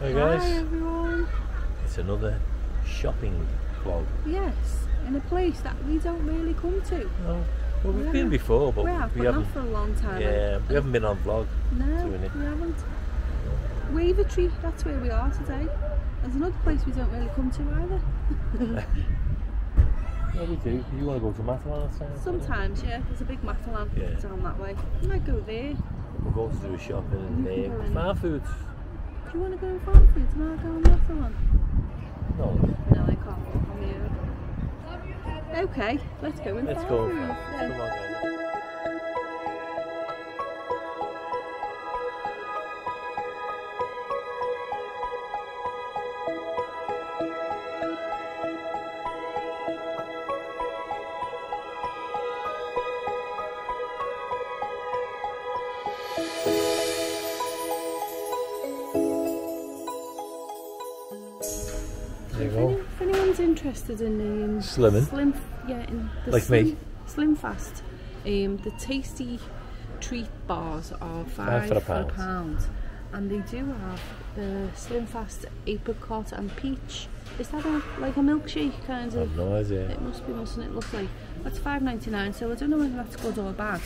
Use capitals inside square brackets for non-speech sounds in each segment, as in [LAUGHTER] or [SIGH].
Hi guys, Hi everyone. it's another shopping vlog. Yes, in a place that we don't really come to. No, well we've Yeah. been before, but we have, we haven't. for a long time. Yeah, we haven't been on vlog. No, we haven't. Wavertree, that's where we are today. There's another place we don't really come to either. [LAUGHS] Yeah, we do. You want to go to Matalan something? Sometimes, yeah, there's a big Matalan Yeah. down that way. We might go there. We'll go to do a shopping and go Farmfoods. Do you want to go in front Farmfoods and I'll go on Matalan? No, No, I can't walk on here. Okay, let's go in let's farm go. foods. Come then. on, interested in um, Slimming. slim, yeah, in the Like slim, me. Slim Fast, um, the tasty treat bars are five, for a for a pound. and they do have the Slim Fast apricot and peach. Is that a, like a milkshake kind of? I of? have no idea. It must be, mustn't it? Look like that's five ninety nine. So I don't know whether that's good or bad.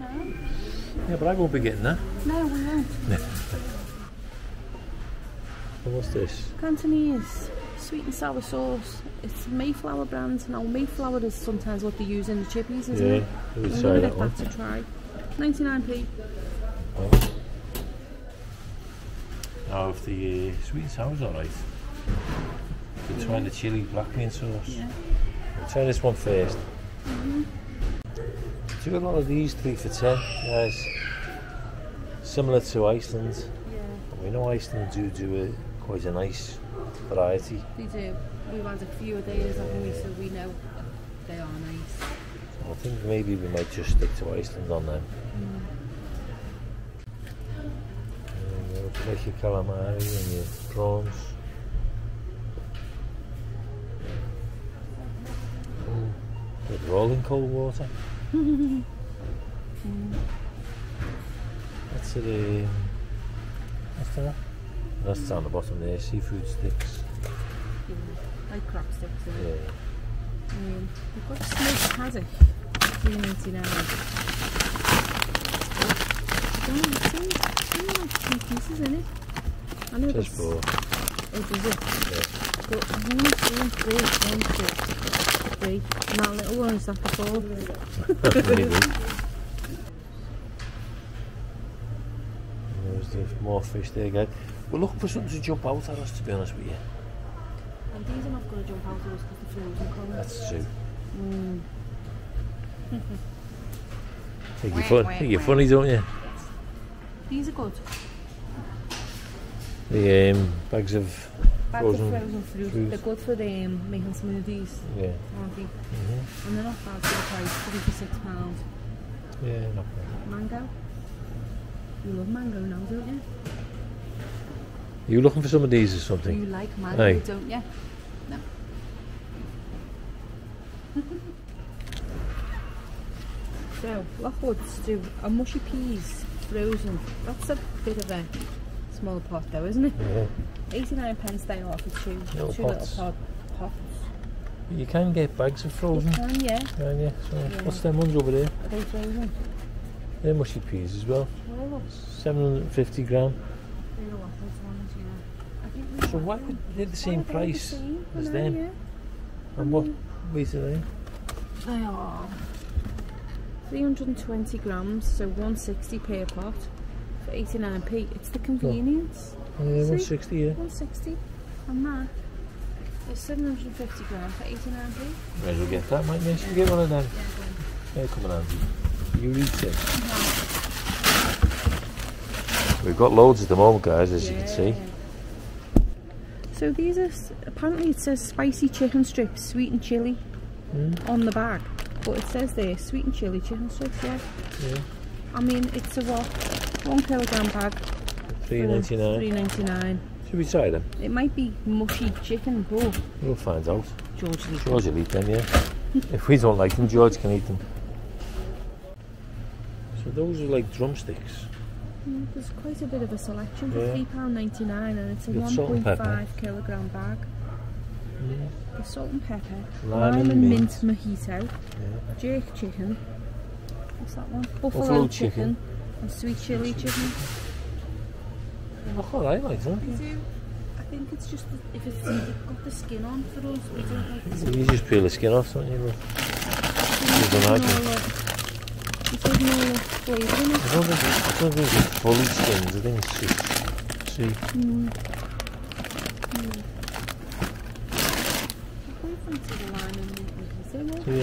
No, Yeah, but I won't be getting that. no, we won't. What's this? Cantonese sweet and sour sauce. It's Mayflower brand. Now Mayflower is sometimes what they use in the chippies, isn't Yeah, it? we'll I'm try gonna that get one. that to try. 99p. Now, if the uh, sweet and sour's alright, we'll try the chili black bean sauce. Yeah. We'll try this one first. Do a lot of these three for ten, guys. Similar to Iceland. Yeah, We know Iceland do do a, quite a nice variety. they do. We've had a few of theirs, haven't we? So we know they are nice. I think maybe we might just stick to Iceland on them. Make your calamari and your prawns. Oh, they're all in cold water. [LAUGHS] That's it. Um, what's that? That's down the bottom there. Seafood sticks. Yeah. Like crab sticks. Yeah. Um, we've got smoked haddock. 3.99. It's only, it's only like two pieces in it. I know Just for Oh, does it? yeah. But one, one, three, one, two, three. And that little one is that the four? [LAUGHS] [LAUGHS] There's the more fish there, guys. We're looking for something to jump out at us, to be honest with you. And these are not going to jump out of us because the frozen cold. That's true. Mm. Think you're, fun, think you're funny, don't you? These are good. The um, bags of Bags Frozen of frozen fruit. fruit. They're good for um, making smoothies, yeah, aren't they? hmm And they're not bad for the price. Three for six pounds. yeah, not bad. Mango. You love mango now, don't you? You looking for some of these or something? You like mango, Aye. don't you? No. [LAUGHS] so, Lockwood's do a mushy peas frozen. That's a bit of a small pot though, isn't it? Yeah. 89 pence they are for two, Little two pots. little pot, pots. You can get bags of frozen, You can, yeah. can you? So, Yeah. What's them ones over there? Are they frozen? They're mushy peas as well. Well, 750 gram. they're the Lockwood's ones, yeah. I think we So why would they're the same are they the price same? As them? yeah. And what weight are they? They are 320 grams, so 160 per pot for 89p. It's the convenience. Oh, yeah, 160, yeah. 160 and that is 750 grams for 89p. Might as well get that, might you? Should get one of them? Yeah, go on. They're coming handy. You eat it. Uh-huh. We've got loads at the moment, guys, as you can see. So these are, apparently it says spicy chicken strips, sweet and chili Mm, on the bag. But it says there, sweet and chili chicken strips, yeah. yeah. I mean, it's a what? One kilogram bag. Three ninety nine. Three ninety nine. Should we try them? It might be mushy chicken, but We'll find out. George will eat George will eat them, yeah. if we don't like them, George can eat them. So those are like drumsticks. Mm, There's quite a bit of a selection for Yeah. £3.99 and it's a You've got salt and 1.5 kilogram bag. Mm. The salt and pepper, Lime lime, and mint. mint, mojito, Yeah. jerk chicken. What's that one? Buffalo, Buffalo chicken. chicken. and sweet chili chicken. Look alright, like that. I think it's just if it's got the skin on for us, we don't like You just peel the skin off, don't you? Look. Got more flavour in I I. I. Mm. Mm. I.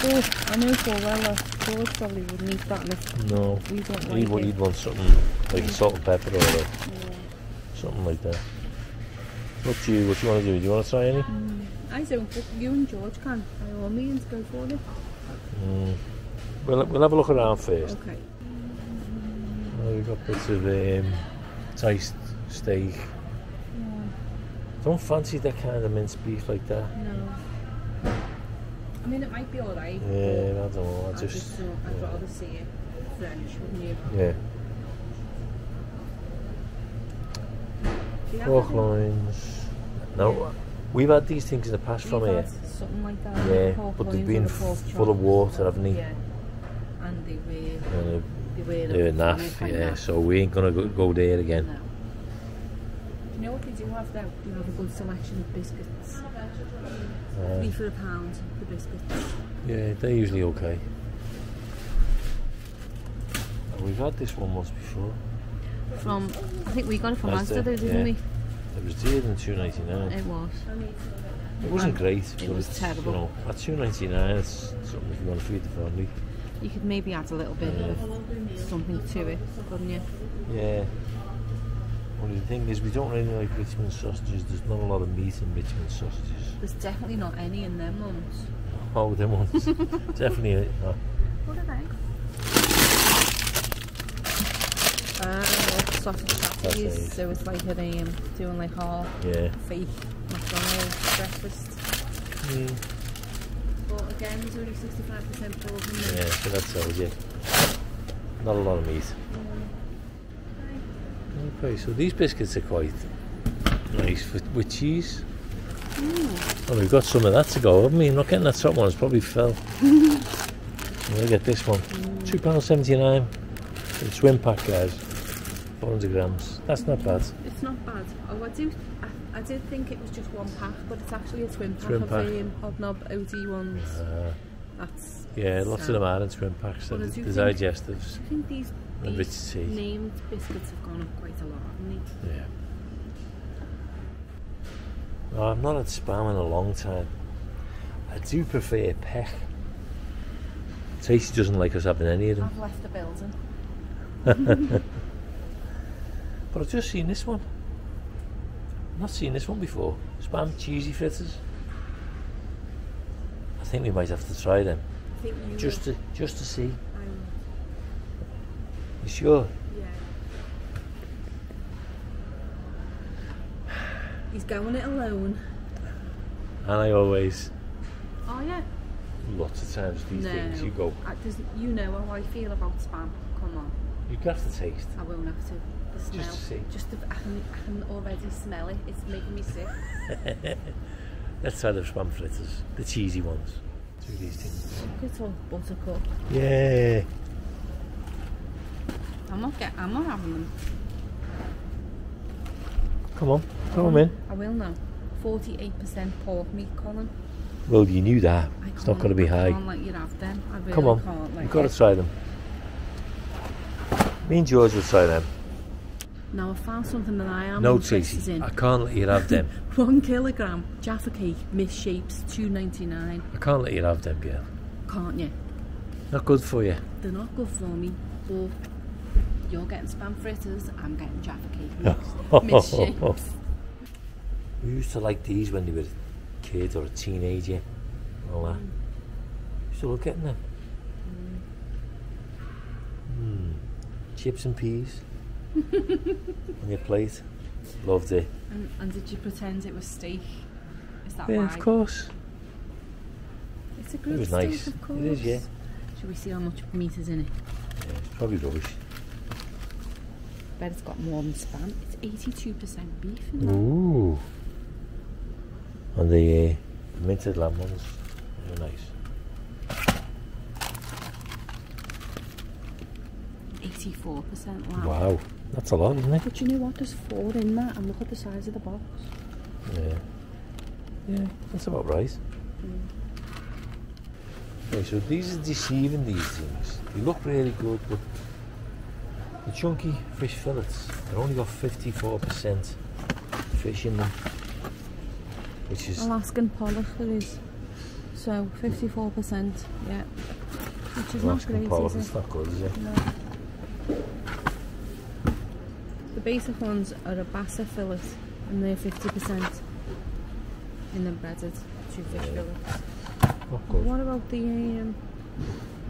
Oh, I know for well probably wouldn't that. No. We don't like you'd want something like salt and pepper or a, something like that. To you. What you want to do? Do you want to try any? Mm. I don't, you and George can. By all means, go for it. Mm. We'll, we'll have a look around first. Okay. Well, we've got bits of um, diced steak. Yeah. Don't fancy that kind of minced beef like that. No. I mean, it might be alright. Yeah, I don't know. I just, just so I'd yeah. rather see it French, wouldn't you? Yeah. Pork loins. No. Yeah. We've had these things in the past from here. Something like that. Yeah, pork but they've been and a pork f- chop. full of water, haven't they? Yeah. And they were, And they were, they're they were naff, yeah. naff. So we ain't gonna go, go there again. No. Do you know what they do have though? They have a good selection of biscuits. Uh, Three for a pound, the biscuits. yeah, they're usually okay. We've had this one once before. From, I think we got it from Asda, Asda though, didn't yeah. we? It was dear than two ninety nine. It was. It wasn't great. it was terrible. You know, at two ninety nine, it's something if you want to feed the family. You could maybe add a little bit Yeah. of something to it, couldn't you? Yeah. Only the thing is, we don't really like Richmond sausages. There's not a lot of meat in Richmond sausages. There's definitely not any in them ones. Oh, them ones. [LAUGHS] Definitely. Uh, What are they? Ah, well, sausage patties. Patties. So it's like a, um, doing like half yeah. fake McDonald's breakfast. Mm. But again, there's only 65% protein. Yeah, so that tells you. Not a lot of meat. Okay, so these biscuits are quite nice with, with cheese. Oh, we've got some of that to go, haven't we? Not getting that top one, it's probably fell. [LAUGHS] we'll get this one. £2.79 for the swim pack, guys. 400 grams. That's not bad. It's not bad. Oh, I do. I, I did think it was just one pack, but it's actually a twin pack Twin of pack. um, Hobnob OD ones. Uh, That's. yeah, lots so- of them are in twin packs. Well, The, I do think- digestives. I think these, these named biscuits have gone up quite a lot, haven't they? Yeah. No, I've not had spam in a long time. I do prefer Pek. Tracy doesn't like us having any of them. I've left the building. [LAUGHS] [LAUGHS] But I've just seen this one. Not seen this one before. Spam cheesy fritters. I think we might have to try them. I think you. Just to just to see. You sure? yeah. He's going it alone. And I always Oh yeah. lots of times these no. things you go, I, you know how I feel about spam. Come on. you have to taste. I won't have to. The smell. Just to see. Just the, I, can, I can already smell it. It's making me sick. [LAUGHS] Let's try the spam fritters. The cheesy ones. Do these things. Look at all buttercup. Yeah. I'm not get. I'm not having them. Come on, throw them in. I will now. Forty-eight percent pork meat, Colin. Well, you knew that. It's not going to be I high. can't let you have them. I really Come on, can't. Like you've got to try them. Me and George will try them. Now I found something that I am No, interested Tracy, in. I can't let you have them. [LAUGHS] One kilogram Jaffa cake, misshapes, two ninety nine. I can't let you have them, girl. Can't you? Not good for you. They're not good for me. But you're getting spam fritters. I'm getting Jaffa cake. mis- [LAUGHS] misshapes. We used to like these when they were a kid or a teenager. All that. You still getting them? Mm. Chips and peas [LAUGHS] on your plate. Loved it. And, and did you pretend it was steak? Is that Yeah, why? of course. It's a good was steak, nice. of course. is, yeah. Should we see how much meat is in it? Yeah, it's probably rubbish. bet it's got more than spam. It's 82% beef in there. Ooh. And the uh, minted lamb ones. Very nice. 84% lamb. Wow. That's a lot, isn't it? But you know what? There's four in that, and look at the size of the box. Yeah. Yeah, that's about right. Mm. Okay, so these are deceiving these things. They look really good, but the chunky fish fillets, they've only got 54% fish in them. Which is, Alaskan pollock there is. So 54%, yeah. Which is Alaskan not great, pollock, is it's not good, is it? No. The basic ones are a basa fillet, and they're 50% in the breaded two fish fillets. What about the, um,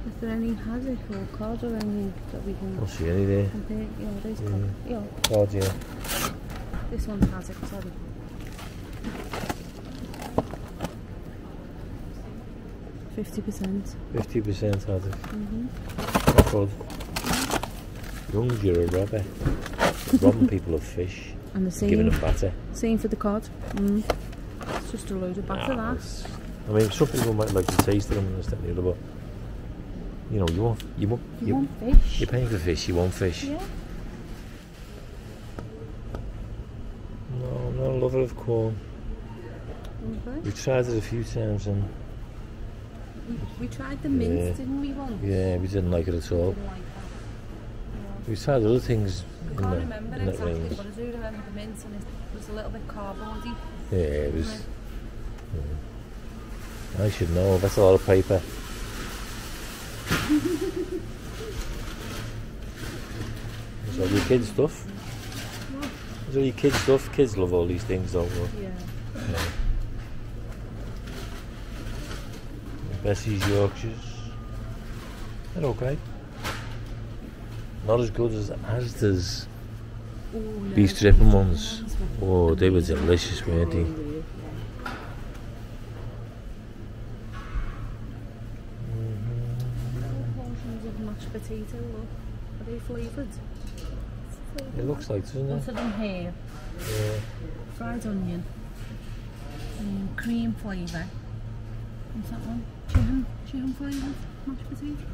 is there any haddock or cod or anything that we can Don't see any there. compare? Yeah, there's Yeah. cod. Yeah, God, yeah. this one's haddock, sorry. Fifty percent. 50% had it. Mm-hmm. Not good. Young, you're a robber. [LAUGHS] Robbing people of fish, And the same, giving them batter. same for the cod. Mm. It's just a load of batter Nah, that. I mean, some people might like the taste of them and this, and the other, but you know, you want, you want, You you, want fish? you're paying for fish, you want fish. Yeah. No, I'm not a lover of corn. Okay. We tried it a few times and We, we tried the mince, Yeah. didn't we, once? yeah, we didn't like it at all. Like that. We tried other things I can't remember exactly, but I do remember the mince and it was a little bit cardboardy. Yeah, it was. yeah. I should know. That's a lot of paper. [LAUGHS] Is all your kids stuff? Is all your kids stuff? Kids love all these things, don't they? Yeah. Bessie's Yorkshires. They're okay. Not as good as Asda's Ooh, no, beef the dripping beef ones. Oh, they were delicious, weren't they? Really, really, yeah. Portions of mashed potato, look. Are they flavoured? It looks like, doesn't Lots it? of them here. Yeah. Fried onion. Um, cream flavour. What's that one? Chicken, chicken flavoured mashed potato.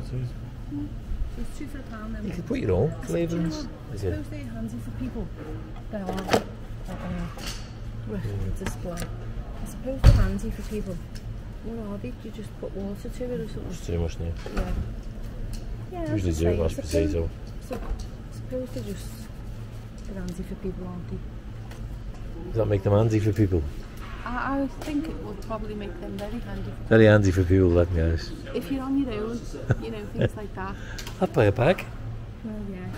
There's two for a pound then. You could put your own I said, "Do you know flavourings. Is it? suppose they're handy for people that are uh, with display. I suppose they're handy for people. What are they? You just put water to it or something? It's too much now. Yeah. Yeah, Usually do saying, mashed potato. So, I suppose they're just they're handy for people, aren't they? Does that make them handy for people? I, I think it would probably make them very handy Very handy for people, that guys. if you're on your own. You know, things like that. [LAUGHS] I'd buy a bag. Well, yeah.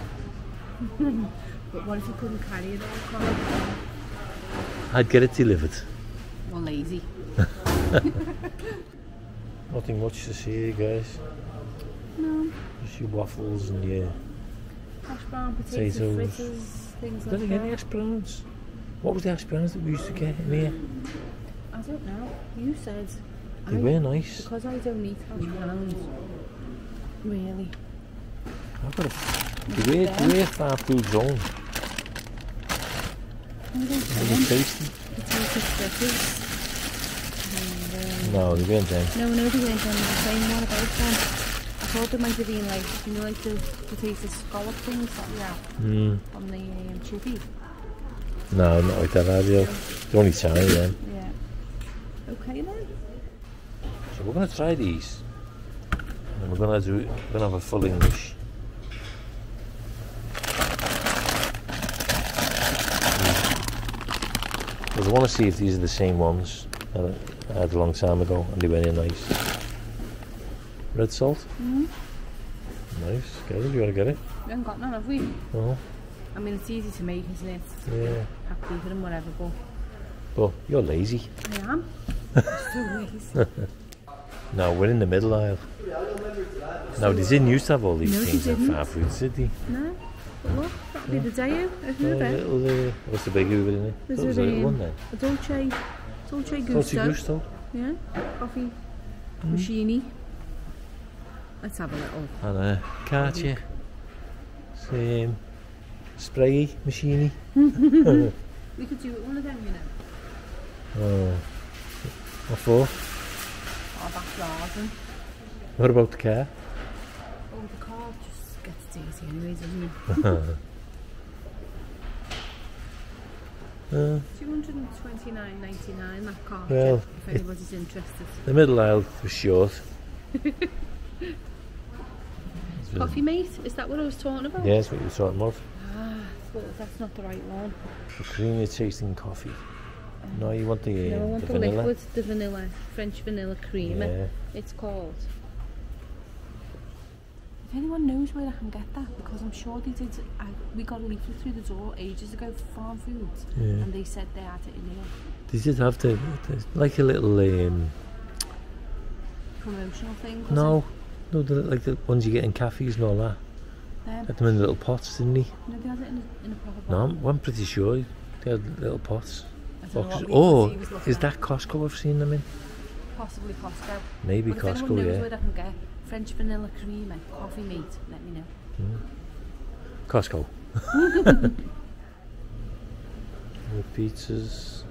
[LAUGHS] but what if you couldn't carry it all? I'd get it delivered. Or lazy. [LAUGHS] Nothing much to see here, guys. No. Just your waffles and your. Hash brown, potato Potatoes. fritters, things like I get any that. hash browns? What was the hash that we used to get in here? I don't know. You said. They I- were nice. Because I don't eat hash. Really. I've got a. They were far food zone. I don't They see were them. tasty. Potato fritters. And, No, they weren't them. um, no, no, they weren't on the same one about them. I thought they might have been like, you know, like the potato scallop things that we have Mm. on the um, chippy. No, not like that, are they? They're only tiny then. Yeah. Okay then. So we're going to try these. And we're going to do. We're going to have a full English. Because I want to see if these are the same ones that I had a long time ago and they were really nice. Red salt? Mm-hmm. Nice. Get it? You want to get it? We haven't got none, have we? No? I mean, it's easy to make, isn't it? Yeah. Happy for them, whatever, but But you're lazy. I am. so [LAUGHS] lazy. [LAUGHS] No, we're in the middle aisle. No, they didn't used to have all these No, things in far foods, did they? No. But look, that'll be the day out. A little, uh, what's the big Hoover in it? There's That was a, a little um, one then. A Dolce, Dolce Gusto. Dolce Gusto. Yeah, coffee Mm. machine. Let's have a little. And a Karcher. Same. Spray machine. [LAUGHS] We could do it one of them, you know. Oh. What for? Our backyard and What about the car? oh the car just gets dirty anyways, doesn't it? Uh, [LAUGHS] [LAUGHS] Two hundred and twenty nine ninety nine that car. Well, if it- anybody's interested. the middle aisle was short. Coffee mate, is that what I was talking about? Yeah, that's what you were talking about. That's not the right one. The creamy tasting coffee. No, you want the, no, I uh, want the the, vanilla. liquid, the vanilla, French vanilla cream. Yeah. It's called. If anyone knows where I can get that, because I'm sure they did. I, we got a leaflet through the door ages ago for Farmfoods, Yeah. and they said they had it in here. They did have the, the like a little um, Promotional thing. was no, no, the, like the ones you get in cafes and all that. Um, Had them in little pots, didn't he? no, they had it in a, in a proper No. I'm, I'm pretty sure they had little pots. I don't know boxes. Oh, leaflet he was looking is that Costco I've seen them in? possibly Costco? Maybe But if anyone Costco, knows yeah. where I can get French vanilla cream and coffee mate, let me know. Costco. [LAUGHS] the pizzas.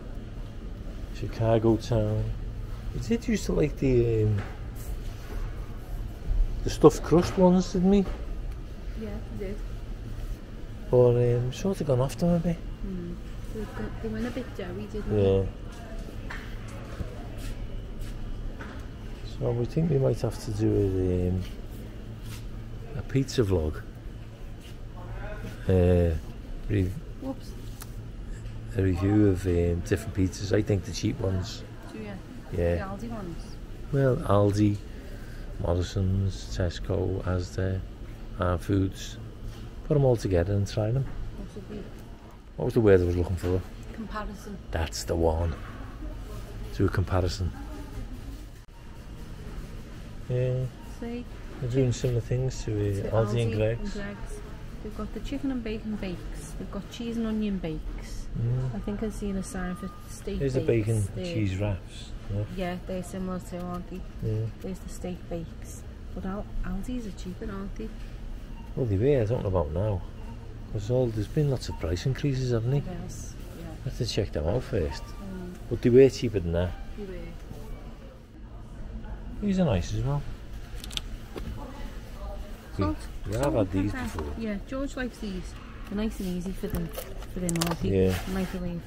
Chicago town. We did used to like the um, the stuffed crust ones, didn't we? Yeah, they did. But um, sort of gone off them a bit. Mm. They, got- they went a bit doughy, didn't Yeah. they? So we think we might have to do a, um, a pizza vlog. Uh, re- Whoops. a review of um, different pizzas. I think the cheap ones. Do you? Yeah. The Aldi ones. Well, Aldi, Morrison's, Tesco, Asda, Arm Foods. Put them all together and try them. What was the word I was looking for? Comparison. That's the one. Do a comparison. Yeah, See? they're doing similar things to uh, Aldi and Greggs. Greggs. They've got the chicken and bacon bakes. They've got cheese and onion bakes. Mm. I think I've seen a sign for steak There's the bacon there. cheese wraps. Yeah. Yeah, they're similar to, aren't they? yeah. There's the steak bakes. But Al- Aldi's are cheaper, aren't they? Well, they were. I don't know about now. There's all there's been lots of price increases, haven't they? Yes. Yeah. I have to check them out first. Mm, But they were cheaper than that. they were. These are nice as well. We, Salt. we salt have had these pepper. before. Yeah, George likes these. They're nice and easy for them, for them, aren't? Yeah. Microwave.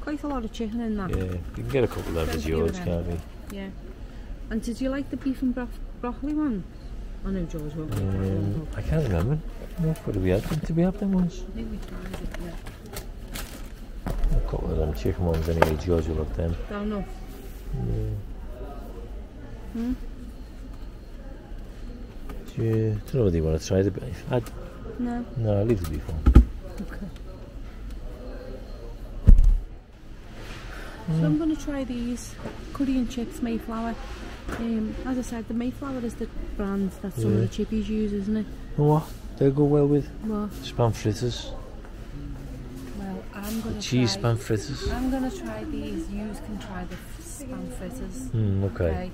Quite a lot of chicken in that. Yeah, you can get a couple of them as a few of yours, can't we? Yeah. And did you like the beef and bro- broccoli one? I know George won't broccoli Um. I can't remember. No, what we have? them? Did we have them once? but Maybe we tried it, yeah. A couple of them chicken ones anyway. George will have them. Fair enough. Yeah. Hmm? Do you, don't know whether you want to try the beef. I'd, No. no, I'll leave the beef on. Okay. Hmm. So I'm going to try these curry and chips Mayflower. Um, as I said, the Mayflower is the brand that some of the chippies use, isn't it? You what? They'll go well with Well, spam fritters. well, I'm to Cheese try. spam fritters. I'm going to try these. You can try the spam fritters. Hmm, okay. Okay.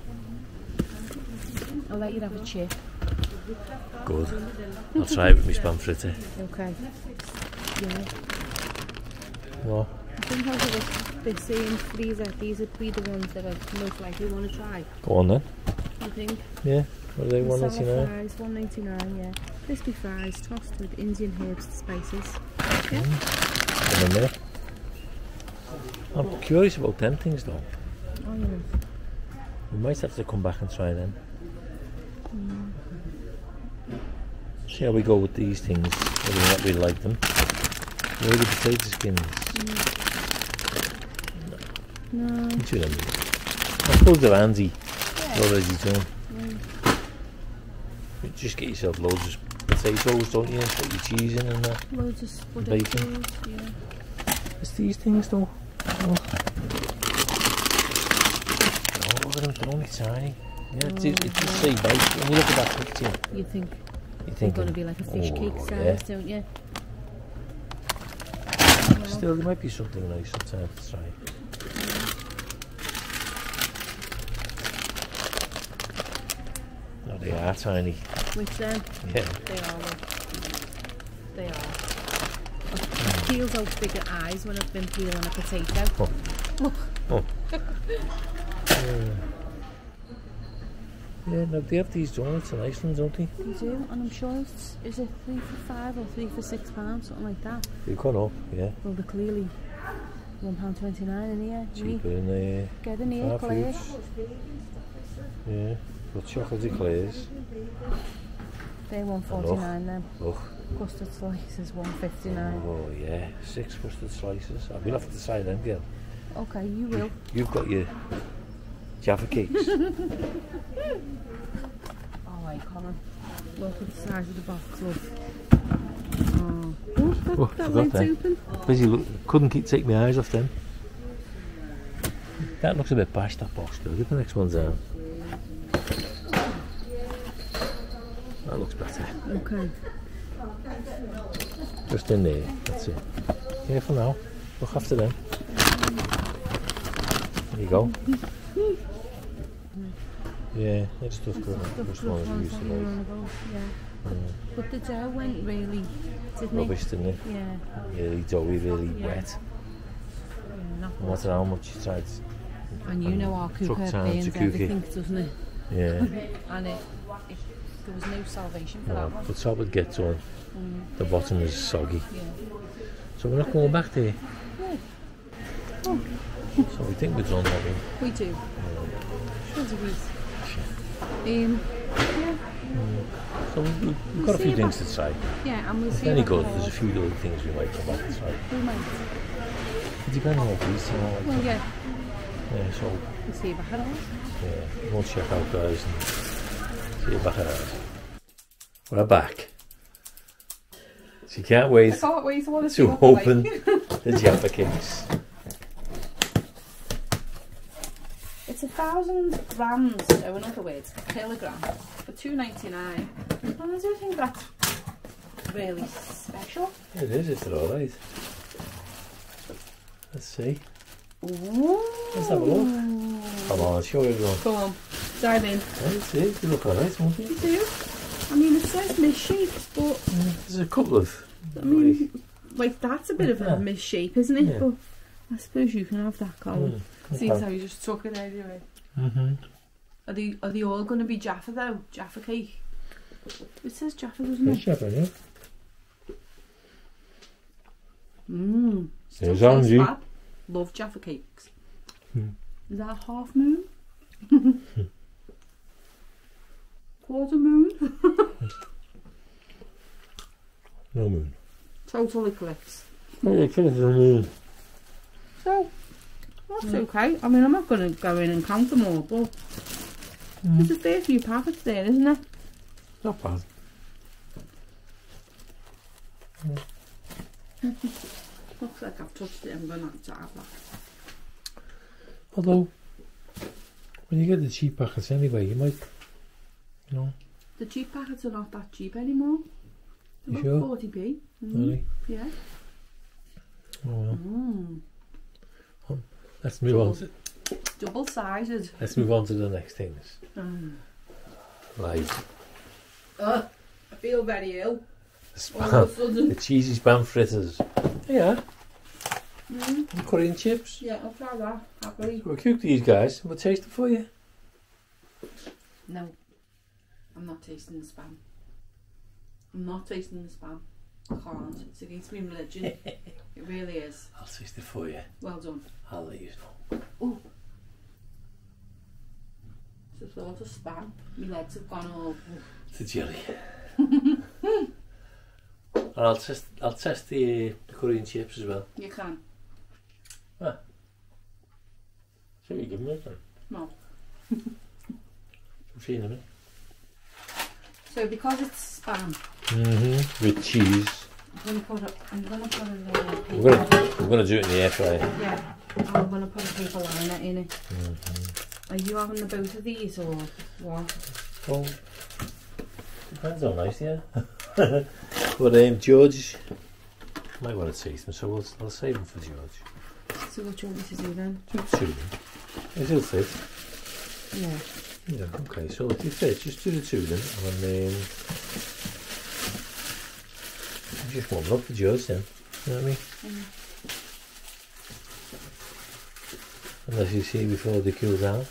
I'll let you have a chip. Good. I'll try it with my spam fritter. Okay. Yeah. What? I think I'll give the same freezer. These would be the ones that I most likely want to try. Go on then. I think. Yeah. What are they? One ninety nine. fries, one ninety nine. Yeah. Crispy fries tossed with Indian herbs and spices. Yeah. Mm. Come in there. I'm curious about them things though. Oh yeah. We might have to come back and try them. Mm. See how we go with these things. Whether or not we like them. Where are the potato skins? Mm. No. Into them. I suppose they're handy. Already done. You Just get yourself loads of potatoes, don't you? Put your cheese in and that. Loads of Bacon. potatoes. Yeah. It's these things though. Oh. Oh, look at them, they're only tiny. Yeah, it, it, it just oh. say bite. When you look at that picture, You think you they're going to be like a fish oh, cake oh, size, yeah. don't you? Well, Still, there might be something nice sometime to try. They are tiny. which then? Yeah. They are. Like, they are. peels out bigger eyes when I've been peeling a potato. Oh. Look. [LAUGHS] Oh. Yeah, no, they have these donuts in Iceland, don't they? They do, and I'm sure it's is it three for five or three for six pounds, something like that. They've gone up, yeah. Well, they're clearly one pound twenty nine in here. We Cheaper in there. Uh, Get in here, Far Claire. Yeah. Got chocolate eclairs. They're one forty nine then. Look. Custard slices one fifty nine. Oh, yeah. Six custard slices. I will have to decide them, girl. Okay, you will. You've got your Jaffa cakes. [LAUGHS] All right, Colin. Look at the size of the box, love. Oh, oh that, Oh, that forgot lid's open. Busy look, couldn't keep take my eyes off them. That looks a bit bashed, that box. Look at the next one's down. That looks better. Okay. Just in there, that's it. Yeah, for now. Look after them. There you go. Yeah, it's just good. The Just fluff one as we ones used that to you were like. on about, yeah. But the dough went really, didn't Rubbish, didn't it? it? Yeah. Really doughy, really Yeah. wet. yeah not No matter how much you tried. And you know our Truck cooker town to burns cook it. everything, doesn't it? Yeah. And it, it, there was no salvation for no, that one. the top it gets on. The bottom is soggy. Yeah. So we're not going back there. Yeah. Oh, So we think we're done one. we do. Sure as a week. Um, yeah, So we- we- we've got a see few things to try. yeah, and we'll If see any good, the there's a few little things we might come back and try. We might. It depends on what you know. Well, yeah, Yeah, so we'll see about horse. yeah, we'll check out guys and see you back. We're back. She can't wait can't wait, I want to open the [LAUGHS] Jaffa cakes. It's a thousand grams, so oh, in other words, a kilogram, for two ninety nine. And oh, I do think that's really special. It is, it's alright. Let's see. Ooh. Let's have a look. Come on, show everyone. Come on, dive in. Let's see, they look alright, won't they? You do? I mean, it says misshaped, but There's a couple of. I mean, like that's a bit of Yeah. a misshape, isn't it? Yeah. But I suppose you can have that, Colin. Mm, Seems how you just took it anyway. Mm-hmm. Are they are they all going to be Jaffa though? Jaffa cake. It says Jaffa, doesn't There's it? Jaffa, yeah. Mmm. There's Angie. Love Jaffa cakes. Hmm. Is that a half moon? [LAUGHS] Quarter moon? [LAUGHS] No moon. Total eclipse. Oh, yeah, kids, no moon. So that's okay. I mean, I'm not going to go in and count them all, but Hmm. there's a fair few packets there, isn't there? Not bad. [LAUGHS] Looks like I've touched it. I'm going to have to have that. Although, when you get the cheap packets anyway, you might, you The cheap packets are not that cheap anymore. You They're sure? about 40p. Mm. really. Yeah. Oh well. Mm. Let's move on. To, Double sized. let's move on to the next things. Mm. Like Uh, I feel very ill. the, All of a spam, the cheesy spam fritters. Yeah, Mm. the Korean chips. Yeah, I'll try that. Happily. We'll cook these guys and we'll taste them for you. No. I'm not tasting the spam. I'm not tasting the spam. I can't. It's against my religion. [LAUGHS] it really is. I'll taste it for you. Well done. I'll let you know. Ooh. a thought of spam. My legs have gone all... The jelly. [LAUGHS] and I'll test, I'll test the, the Korean chips as well. You can. Ah. So you give me one? No. [LAUGHS] I'm seeing them in. So because it's spam, Mm-hmm. With cheese. I'm gonna put it. I'm gonna put a paper. We're gonna, we're gonna do it in the air fryer. Yeah. I'm gonna put a paper liner in it. Mm-hmm. Are you having the both of these or what? Well, depends how nice are. [LAUGHS] but um, George might want to taste them, so we'll, I'll save them for George. So what do you want me to do then? Two of them. It will fit. Yeah. Yeah, okay, so if you fit, just do the two of them, and then um, just warm up for George then. You know what I mean? Unless you see before they cool down.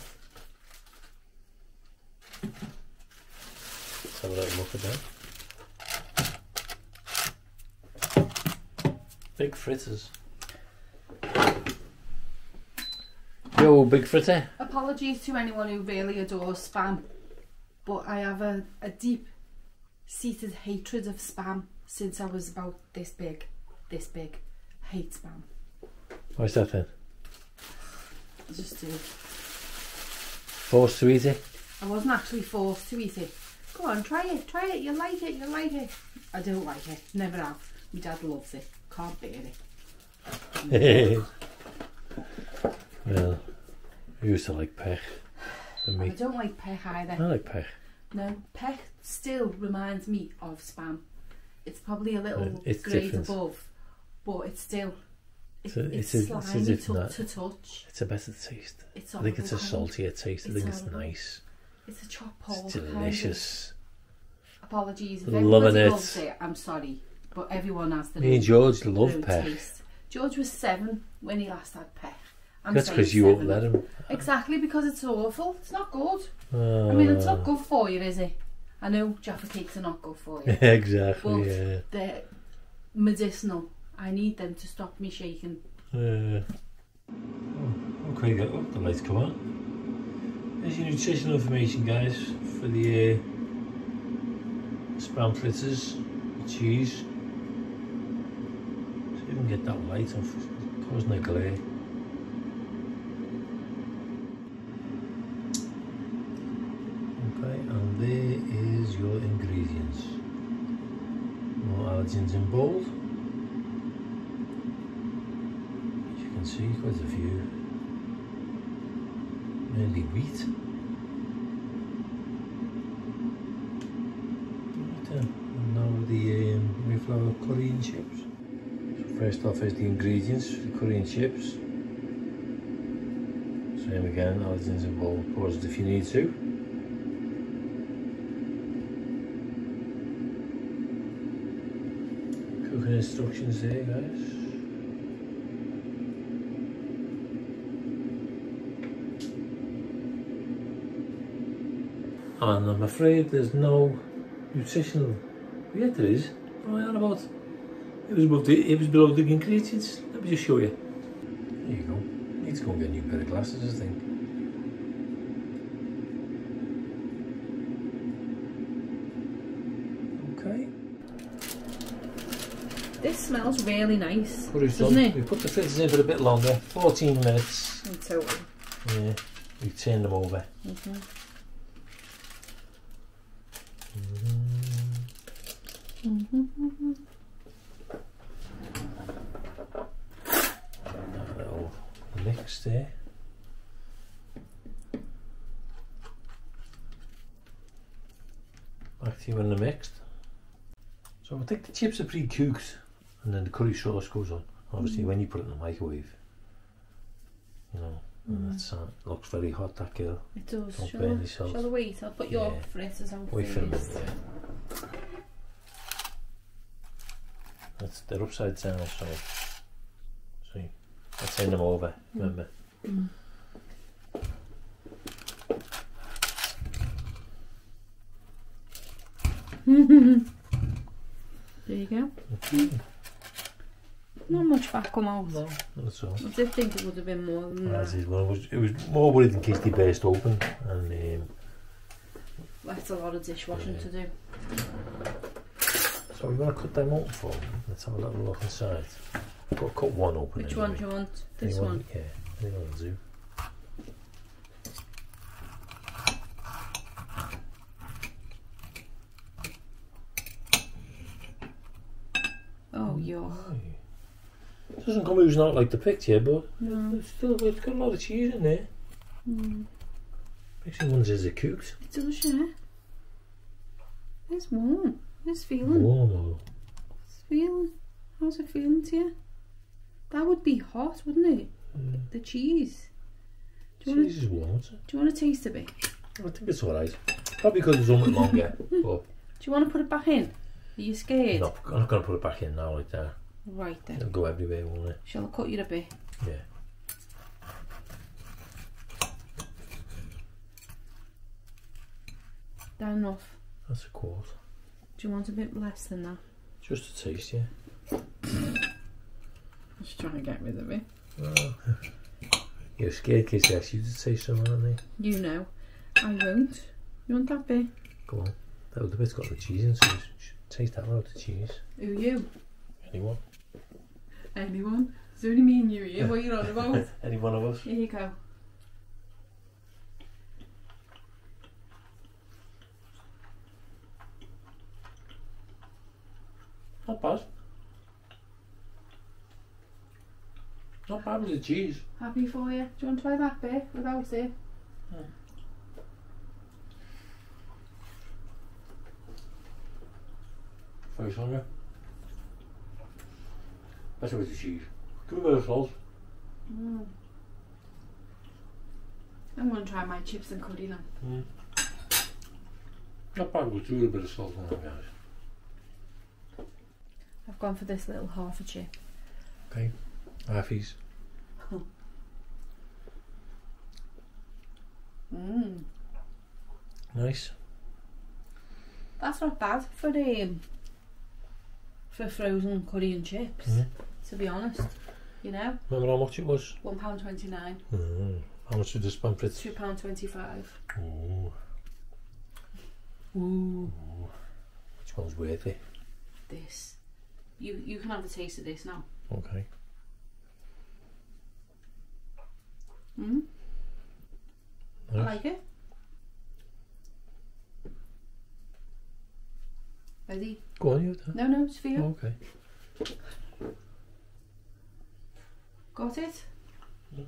Let's have a little look at that. Big fritters. Yo, big fritter. Apologies to anyone who really adores spam, but I have a, a deep seated hatred of spam since I was about this big. This big. Hate spam. What's that then? I just do. Forced to eat it? I wasn't actually forced to eat it. Go on, try it, try it, you'll like it, you'll like it. I don't like it, never have. My dad loves it, can't bear it. [LAUGHS] well, I used to like Pek. For I don't like Pek either. I like Pek. No, Pek still reminds me of spam. It's probably a little it's grade different. above, but it's still It's it, a- it's, it's a- it's a to, to touch. It's a better taste. It's I think it's a saltier taste. I think it's nice. It's a chop. It's kind of- delicious. Apologies, if Loving it. loves it. I'm sorry, but everyone has the Me and George love taste. George was seven when he last had Pek. I'm That's because you won't let him. Exactly because it's awful. It's not good. Uh, I mean, it's not good for you, is it? I know Jaffa cakes are not good for you. [LAUGHS] exactly. But- Yeah. They're medicinal. I need them to stop me shaking. Uh, oh, okay, go. Oh, the lights come on. There's your nutritional information, guys, for the uh, spam fritters, cheese. See if we can get that light off, causing a glare. Okay, and there is your ingredients. More in bold. As you can see, quite a few. Mainly wheat. Right and now the um, Mayflower Korean chips. So first off is the ingredients for the Korean chips. Same again, allergens in bold, pause if you need to. Instructions there guys. And I'm afraid there's no nutritional. Yeah, there is. I on about? It was above the. It was below the ingredients. Let me just show you. There you go. Need to go and get a new pair of glasses, I think. Okay. This smells really nice, Put it doesn't on. it? We put the fritters in for a bit longer. 14 minutes. In total. Yeah. We turn them over. Mhm. That little mix there. Back to you when they're mixed. So I think the chips are pre-cooked and then the curry sauce goes on. Obviously mm. when you put it in the microwave, you know, and mm. that's, uh, looks very hot that girl. It does. Don't shall, burn I, yourself. shall I wait? I'll put your Yeah. fritters on Wait for a minute, yeah. That's, they're upside down, so see, I turn them over, mm. remember. [LAUGHS] There you go. Okay. Not much fat come out. No, at all. I did think it would have been more than that. is, well, it was, it was more worried in case they burst open, and um, That's a lot of dishwashing Yeah. to do. so we're going to cut them open for them. Let's have a little look inside. I've got to cut one open. Which anyway. one do you want? This Anyone- one. Yeah, anyone will do. Oh, yuck. It doesn't come oozing out like the picture, but No. it's still it's got a lot of cheese in there. Mm. Makes me wonder is it cooked? It does, yeah. It's warm. It's feeling. Warm or It's feeling. How's it feeling to you? That would be hot, wouldn't it? uh, The cheese. Do you cheese is warm. Do you want to taste a bit? it? I think it's alright. Probably because it's it longer. [LAUGHS] but Do you want to put it back in? Are you scared? no, I'm not going to put it back in now like that. Right then. It'll go everywhere, won't it? Shall I cut you a bit? Yeah. Down enough. That's a quart. Do you want a bit less than that? Just a taste, yeah. Just trying to get rid of it. Well, [LAUGHS] you're scared kids ask you to taste some, aren't they? You know. I won't. You want that bit? Go on. That the bit's got the cheese in, so taste that without the cheese. Who you? Anyone? Anyone? It's only me and you here. What are you on about? [LAUGHS] Any one of us? Here you go. Not bad. Not bad with the cheese. Happy for you. Do you want to try that bit without it? Very strong, yeah. Better with the cheese. Give it a bit of salt. Mm. I'm going to try my chips and curry then. Mm. Not bad with a little bit of salt on it, guys. I've gone for this little half a chip. Okay. Halfies. Mm. Nice. That's not bad for um, for frozen curry and chips. Mhm. To be honest, you know, Remember how much it was? one pound twenty nine, Mm. How much did the spam for it? two pound twenty five. Ooh. Ooh, Which one's worth it? this. You you can have a taste of this now. Okay. Mm. I like it. Ready? Go on, you. No, no, it's for you. Okay. Got it? Mm.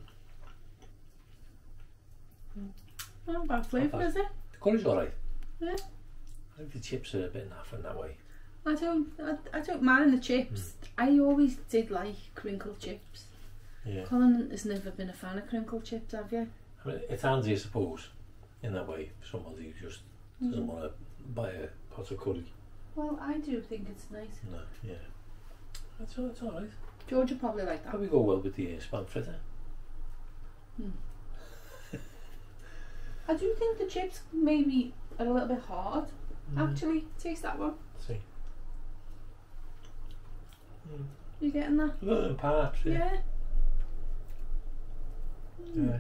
Not bad flavour, is it? The curry's alright. Yeah. I think the chips are a bit naff in that way. I don't, I, I don't mind the chips. I always did like crinkle chips. Yeah. Colin has never been a fan of crinkle chips, have you? I mean, it's handy, I suppose, in that way. for Somebody who just doesn't want to buy a pot of curry. Well, I do think it's nice. No, yeah. That's all, that's all right. George would probably like that. Probably go well with the uh, spam fritter. I do think the chips maybe are a little bit hard. Mm. Actually, taste that one. See. Mm. You getting that? A little perhaps, yeah. Yeah. yeah.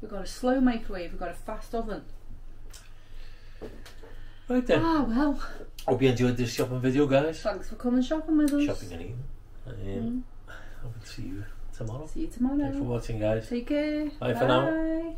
We've got a slow microwave. We've got a fast oven. Right then. Ah well. Hope you enjoyed this shopping video, guys. Thanks for coming shopping with us. Shopping and eating. Um, Mm. I will see you tomorrow. See you tomorrow. Thanks for watching, guys. Take care. Bye for now. Bye.